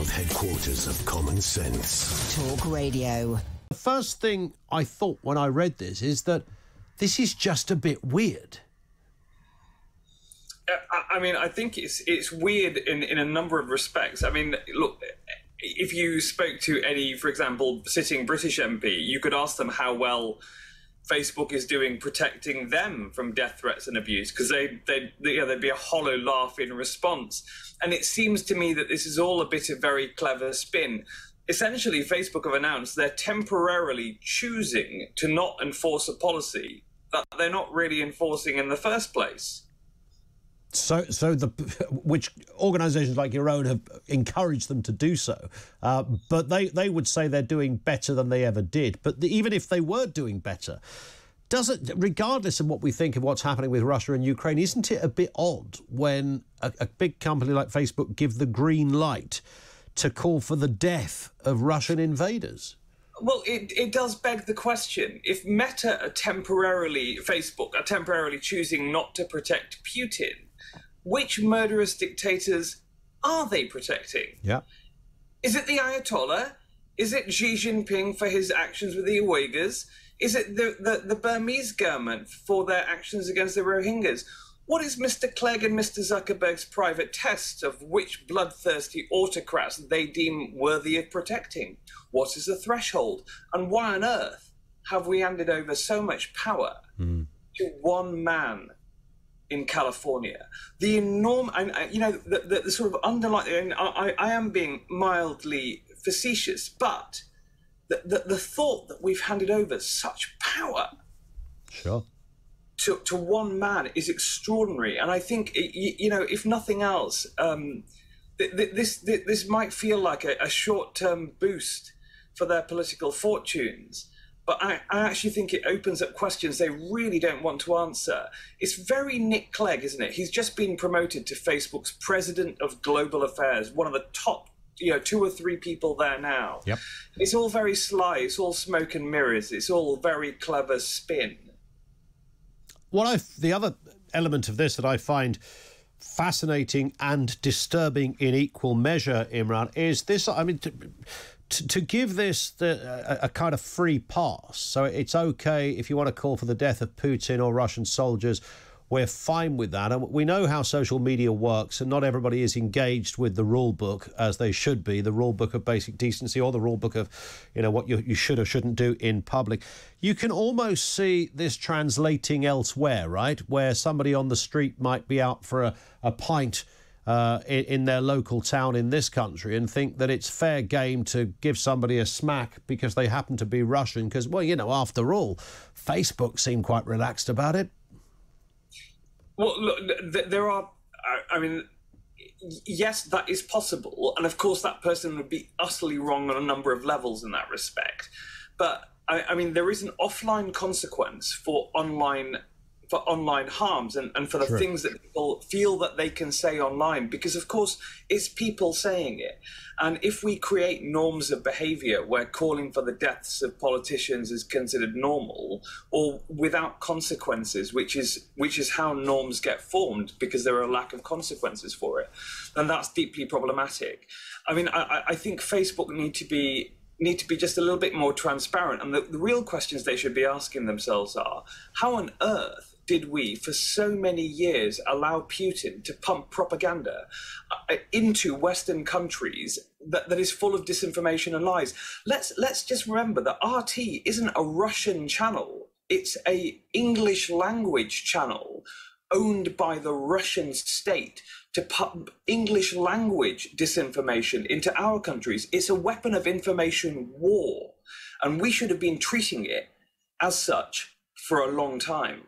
world headquarters of common sense. Talk Radio. The first thing I thought when I read this is that this is just a bit weird. Uh, I- I mean, I think it's it's weird in, in a number of respects. I mean, look, if you spoke to any, for example, sitting British MP, you could ask them how well Facebook is doing protecting them from death threats and abuse, because they they you know, there'd be a hollow laugh in response. And it seems to me that this is all a bit of very clever spin. Essentially, Facebook have announced they're temporarily choosing to not enforce a policy that they're not really enforcing in the first place. So, so the which organisations like your own have encouraged them to do so, uh, but they they would say they're doing better than they ever did. But the, even if they were doing better, does it, regardless of what we think of what's happening with Russia and Ukraine, isn't it a bit odd when a, a big company like Facebook give the green light to call for the death of Russian invaders? Well, it, it does beg the question. If Meta are temporarily, Facebook are temporarily choosing not to protect Putin, which murderous dictators are they protecting? Yeah. Is it the Ayatollah? Is it Xi Jinping for his actions with the Uyghurs? Is it the, the, the Burmese government for their actions against the Rohingyas? What is Mr. Clegg and Mr. Zuckerberg's private test of which bloodthirsty autocrats they deem worthy of protecting? What is the threshold? And why on earth have we handed over so much power hmm. to one man in California. The enormous, and, you know, the, the, the sort of underlying, and I, I am being mildly facetious, but the, the, the thought that we've handed over such power Sure. to, to one man is extraordinary. And I think, y- y- you know, if nothing else, um, th- th- this, th- this might feel like a, a short term boost for their political fortunes. But I, I actually think it opens up questions they really don't want to answer. It's very Nick Clegg, isn't it? He's just been promoted to Facebook's president of global affairs, one of the top, you know, two or three people there now. Yep. It's all very sly. It's all smoke and mirrors. It's all very clever spin. what I the other element of this that I find fascinating and disturbing in equal measure, Imran, is this. I mean. To, to, to give this the, a, a kind of free pass, so it's okay if you want to call for the death of Putin or Russian soldiers, we're fine with that. And we know how social media works, and not everybody is engaged with the rule book as they should be the rule book of basic decency or the rule book of, you know, what you, you should or shouldn't do in public. You can almost see this translating elsewhere, right? Where somebody on the street might be out for a, a pint. Uh, in, their local town in this country and think that it's fair game to give somebody a smack because they happen to be Russian. Because, well, you know, after all, Facebook seemed quite relaxed about it. Well, look, th- there are. I- I mean, yes, that is possible, and of course, that person would be utterly wrong on a number of levels in that respect. But I, I mean, there is an offline consequence for online for online harms and, and for the things that people feel that they can say online because of course it's people saying it and if we create norms of behavior where calling for the deaths of politicians is considered normal or without consequences which is which is how norms get formed because there are a lack of consequences for it then that's deeply problematic i mean i, I- I think facebook need to be need to be just a little bit more transparent. And the, the real questions they should be asking themselves are how on earth did we, for so many years, allow Putin to pump propaganda uh, into Western countries that, that is full of disinformation and lies? Let's let's just remember that RT isn't a Russian channel; it's a English language channel owned by the Russian state to pump English language disinformation into our countries. It's a weapon of information war, and we should have been treating it as such for a long time.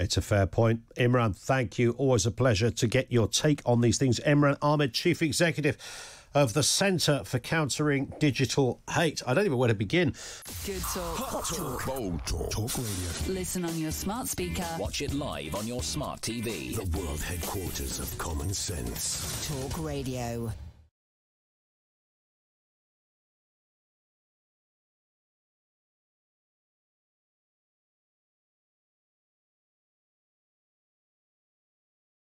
It's a fair point. Imran, thank you. Always a pleasure to get your take on these things. Imran Ahmed, Chief Executive of the Centre for Countering Digital Hate. I don't even know where to begin. Good talk. Hot talk. Bold talk. Talk radio. Listen on your smart speaker. Watch it live on your smart TV. The world headquarters of common sense. Talk Radio.